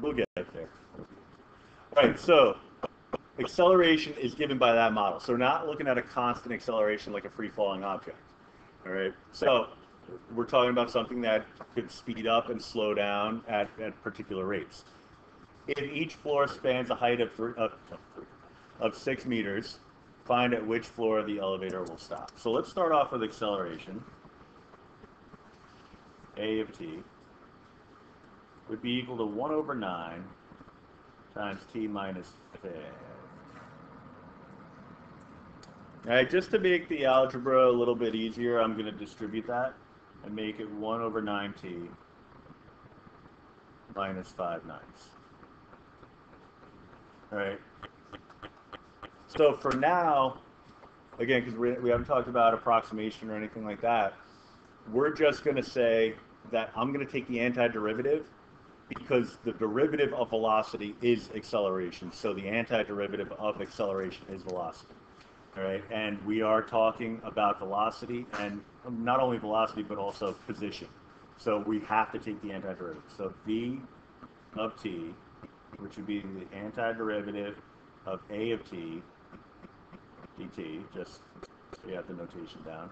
We'll get there. Right, so acceleration is given by that model. So we're not looking at a constant acceleration like a free-falling object. All right, so we're talking about something that could speed up and slow down at, at particular rates. If each floor spans a height of, three, of, of six meters, find at which floor the elevator will stop. So let's start off with acceleration. A of t would be equal to 1 over 9 times t minus 5. All right, just to make the algebra a little bit easier, I'm going to distribute that and make it 1 over 9t minus 5 ninths. All right. So for now, again, because we, we haven't talked about approximation or anything like that, we're just going to say that I'm going to take the antiderivative because the derivative of velocity is acceleration. So the antiderivative of acceleration is velocity. All right, and we are talking about velocity and um, not only velocity but also position. So we have to take the antiderivative. So v of t, which would be the antiderivative of a of t dt, just so you have the notation down,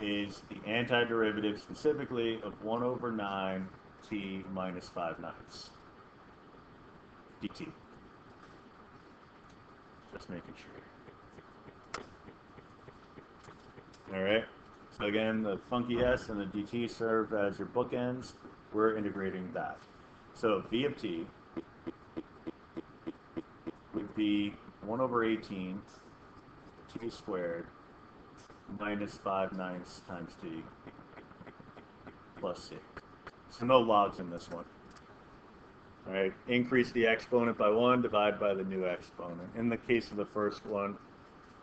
is the antiderivative specifically of 1 over 9 t minus 5 ninths dt. Just making sure. All right. So again, the funky s and the dt serve as your bookends. We're integrating that. So v of t would be 1 over 18 t squared minus 5 ninths times t plus c. So no logs in this one. All right, increase the exponent by 1, divide by the new exponent. In the case of the first one,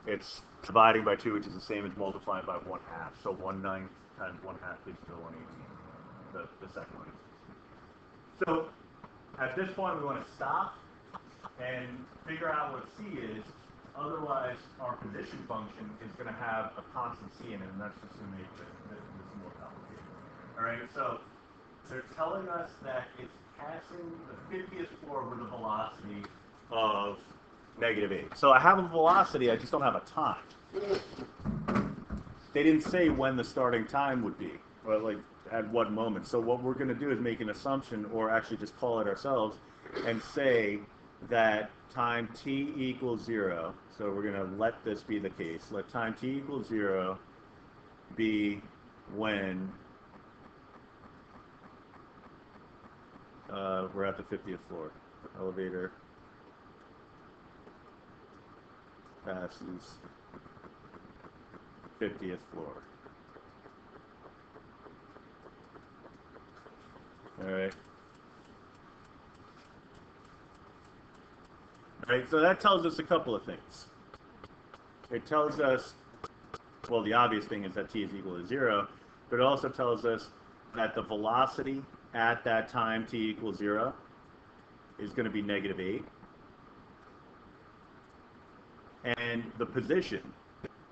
it's dividing by 2, which is the same as multiplying by 1 half. So 1 ninth times 1 half leads to 118, the, the second one. So at this point, we want to stop and figure out what C is. Otherwise, our position function is going to have a constant C in it, and that's just going to make this more complicated. All right, so they're telling us that it's passing the 50th floor with a velocity of negative 8. So I have a velocity, I just don't have a time. They didn't say when the starting time would be, or like at what moment. So what we're going to do is make an assumption, or actually just call it ourselves, and say that time t equals 0, so we're going to let this be the case. Let time t equals 0 be when uh, we're at the 50th floor. Elevator passes 50th floor. All right. All right, so that tells us a couple of things. It tells us, well, the obvious thing is that t is equal to zero, but it also tells us that the velocity at that time t equals 0 is going to be negative 8. And the position,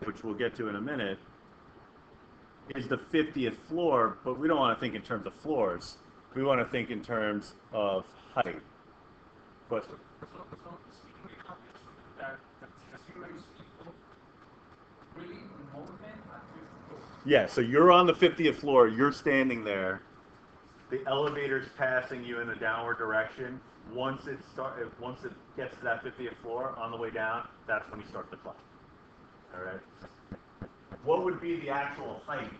which we'll get to in a minute, is the 50th floor, but we don't want to think in terms of floors. We want to think in terms of height. Question? Yeah, so you're on the 50th floor, you're standing there, the elevator's passing you in a downward direction. Once it start, once it gets to that 50th floor on the way down, that's when you start the climb. All right. What would be the actual height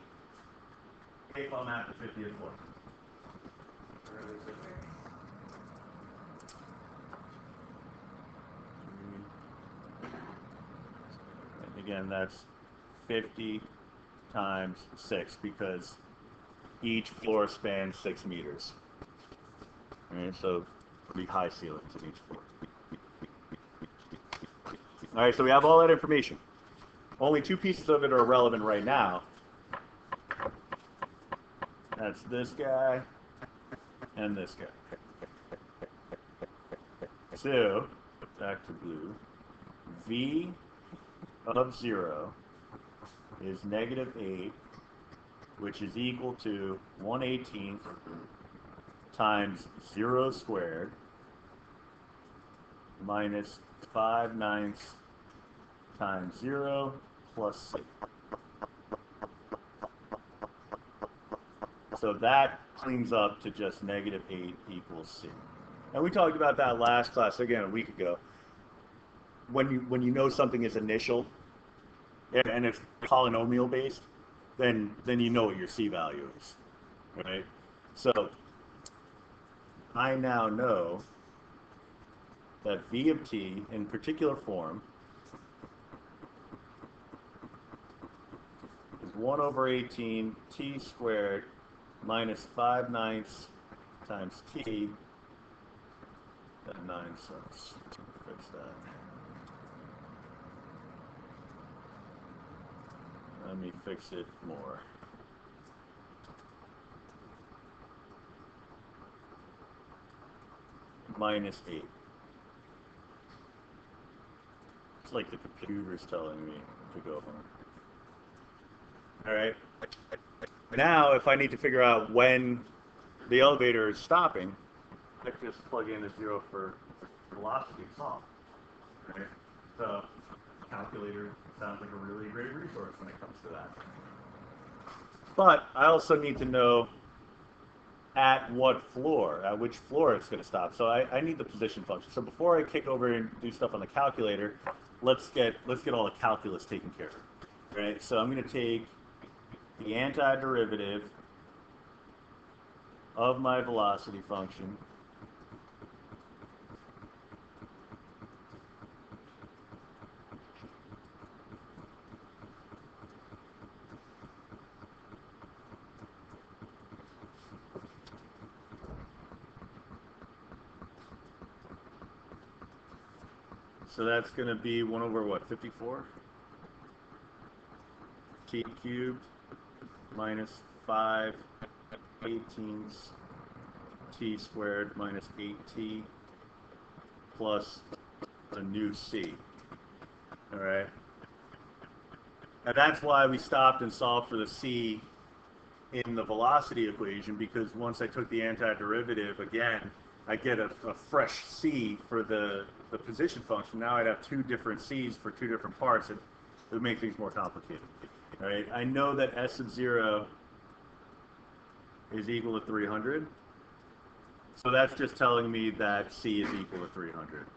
if I'm at the 50th floor? again, that's 50 times 6 because each floor spans 6 meters. All right, so pretty high ceilings in each floor. All right, so we have all that information. Only two pieces of it are relevant right now. That's this guy and this guy. So, back to blue. V of 0 is negative 8, which is equal to 1 18th times 0 squared minus 5 ninths times 0 plus c. So that cleans up to just negative 8 equals c. And we talked about that last class, again, a week ago. When you, when you know something is initial, and it's polynomial based, then, then you know what your c value is, right? So I now know that v of t in particular form is 1 over 18 t squared minus 5 ninths times t at 9 cents. Fix that. Let me fix it more. Minus 8. It's like the computer's telling me to go home. Alright. Now, if I need to figure out when the elevator is stopping, I just plug in a zero for velocity. Right? So, calculator sounds like a really great resource when it comes to that. But I also need to know at what floor, at which floor it's going to stop. So I, I need the position function. So before I kick over and do stuff on the calculator, let's get let's get all the calculus taken care of. Right? So I'm going to take the antiderivative of my velocity function So that's going to be 1 over what, 54? t cubed minus 5 18ths t squared minus 8t plus a new c. All right? And that's why we stopped and solved for the c in the velocity equation because once I took the antiderivative again, I get a, a, fresh c for the, the position function. Now I'd have two different c's for two different parts. It, it would make things more complicated. All right, I know that s of 0 is equal to 300. So that's just telling me that c is equal to 300.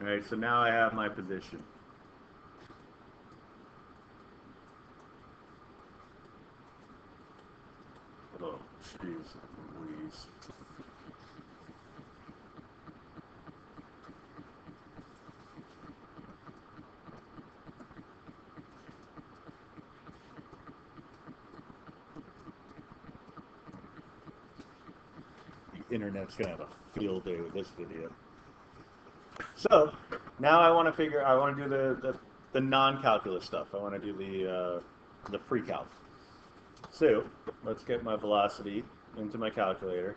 All right, so now I have my position. Jeez Louise. The internet's gonna have a field day with this video. So now I want to figure. I want to do the the, the non-calculus stuff. I want to do the uh, the pre-calc. So let's get my velocity into my calculator.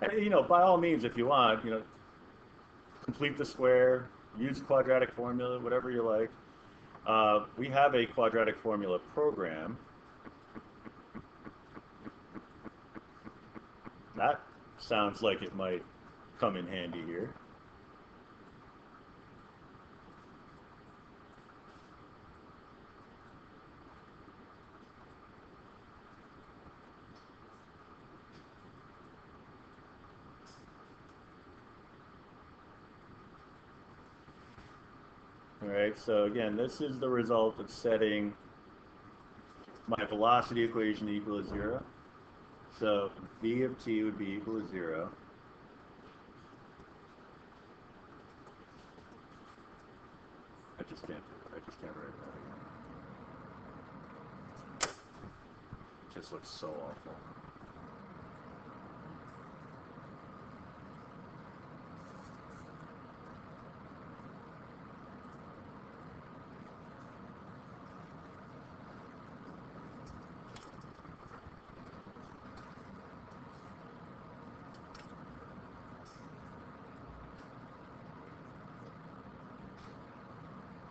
And, you know, by all means, if you want, you know, complete the square, use quadratic formula, whatever you like. Uh, we have a quadratic formula program. That sounds like it might come in handy here. Right? So again, this is the result of setting my velocity equation equal to zero. So v of t would be equal to zero. I just can't I just can't write that again. It just looks so awful.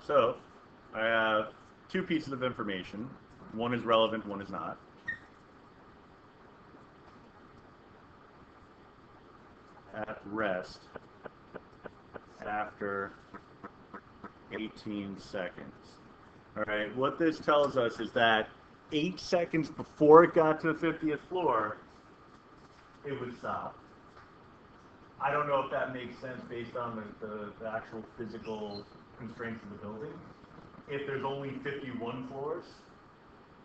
So I have two pieces of information. One is relevant, one is not. At rest after 18 seconds. All right, what this tells us is that eight seconds before it got to the 50th floor, it would stop. I don't know if that makes sense based on the, the, the actual physical constraints of the building. If there's only 51 floors,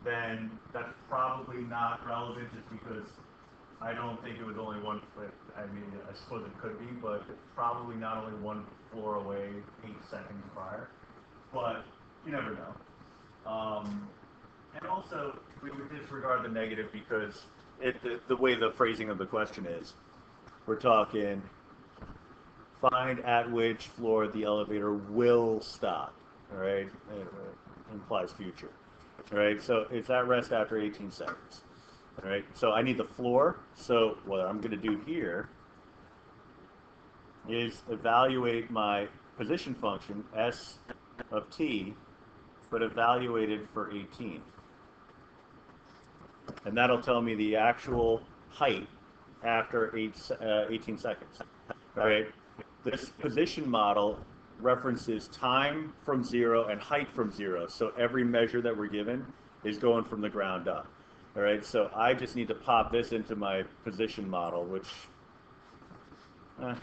then that's probably not relevant just because I don't think it was only one. I mean, I suppose it could be, but it's probably not only one floor away eight seconds prior. But you never know. Um, and also, we would disregard the negative because it, the, the way the phrasing of the question is, we're talking find at which floor the elevator will stop. All right, it, it implies future. All right, so it's at rest after 18 seconds. All right, so I need the floor. So what I'm going to do here is evaluate my position function s of t, but evaluated for 18. And that'll tell me the actual height after eight, uh, 18 seconds. All right, this position model references time from zero and height from zero. So every measure that we're given is going from the ground up. All right, so I just need to pop this into my position model, which, eh.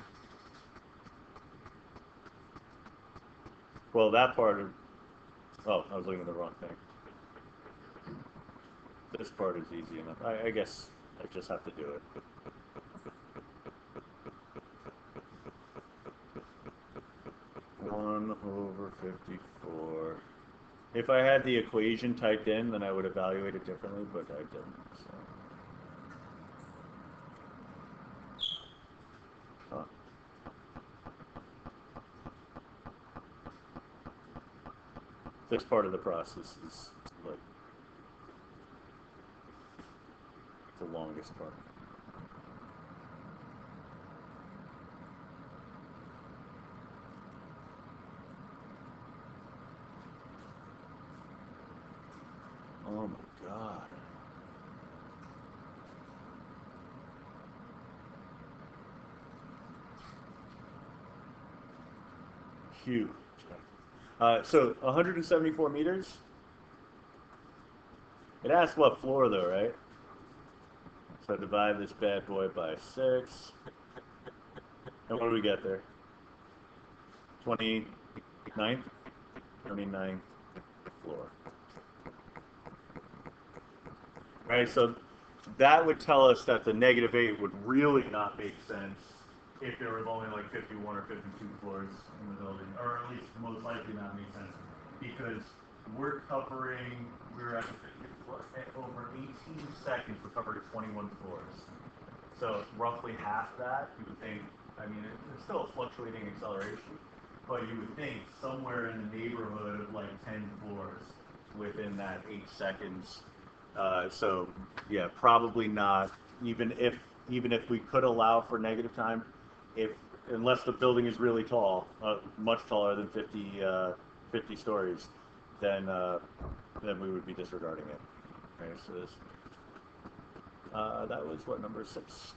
well, that part of, oh, I was looking at the wrong thing. This part is easy enough. I, I guess I just have to do it. One over fifty-four. If I had the equation typed in, then I would evaluate it differently, but I didn't, so. This part of the process is like the longest part. Oh my god. Huge. Uh, so 174 meters. It asks what floor though, right? So divide this bad boy by six. And what do we get there? 29th? 29th floor. Right, so that would tell us that the negative eight would really not make sense if there was only like 51 or 52 floors in the building, or at least most likely not make sense because we're covering, we're at the 50 floor, at over 18 seconds, we're covering 21 floors. So roughly half that, you would think, I mean, it- it's still a fluctuating acceleration, but you would think somewhere in the neighborhood of like 10 floors within that eight seconds. Uh, so yeah, probably not. Even if even if we could allow for negative time, if unless the building is really tall, uh, much taller than 50, uh, 50 stories, then uh, then we would be disregarding it. Okay, so this uh, that was what number six.